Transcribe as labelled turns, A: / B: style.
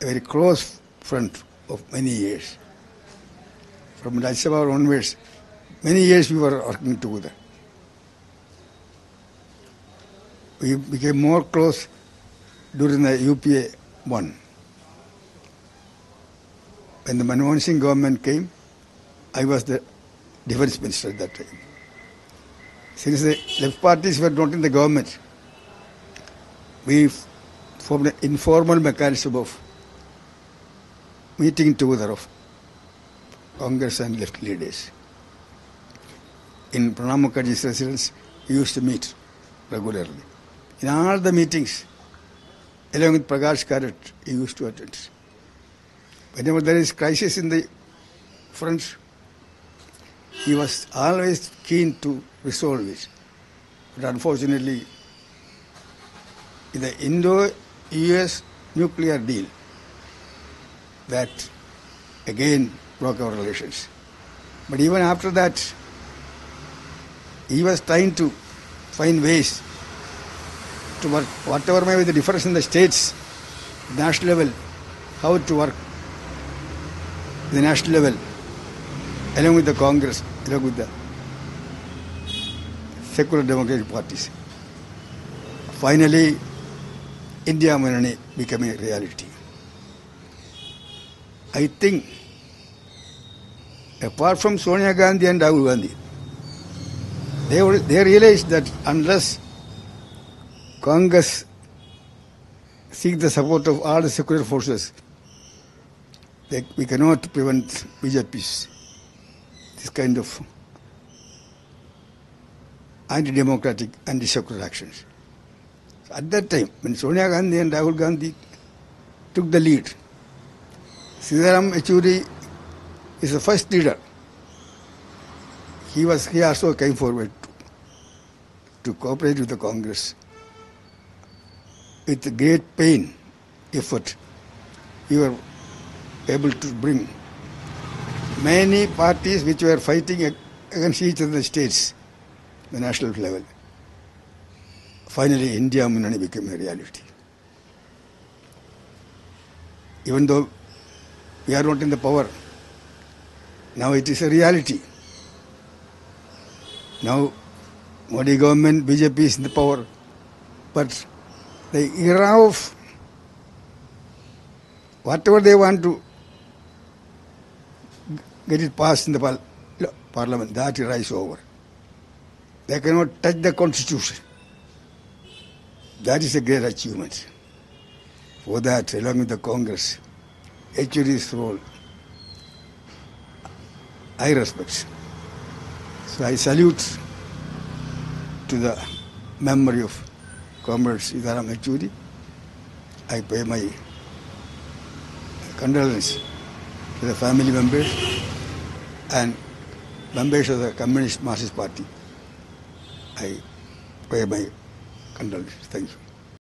A: a very close friend of many years. From Sabha onwards, many years we were working together. We became more close during the UPA one. When the Manmohan Singh government came, I was the defense minister at that time. Since the left parties were not in the government, we formed an informal mechanism of meeting together of Congress and left leaders. In Pranab Mukherjee's residence, we used to meet regularly. In all the meetings, along with Prakash Karat, he used to attend. Whenever there is crisis in the front, he was always keen to resolve it. But unfortunately, in the Indo-US nuclear deal, that again broke our relations. But even after that, he was trying to find ways to work, whatever may be the difference in the states, national level, how to work the national level, along with the Congress, along with the secular democratic parties. Finally, India Munani became a reality. I think, apart from Sonia Gandhi and Rahul Gandhi, they, were- they realized that unless Congress seek the support of all the secular forces, we cannot prevent BJP's this kind of anti-democratic, anti-secular actions. At that time, when Sonia Gandhi and Rahul Gandhi took the lead, Sitaram Yechury is the first leader. He was he also came forward to, to cooperate with the Congress with great pain, effort. We were able to bring many parties which were fighting against each other states, the national level. Finally, India Munani became a reality. Even though we are not in the power, now it is a reality. Now, Modi government, BJP is in the power, but the era of whatever they want to get it passed in the par- parliament, that era is over. They cannot touch the constitution. That is a great achievement. For that, along with the Congress, HUD's role, I respect. So I salute to the memory of Comrade Sitaram Yechury. I pay my condolence to the family members and members of the Communist Marxist Party. I pay my condolence. Thank you.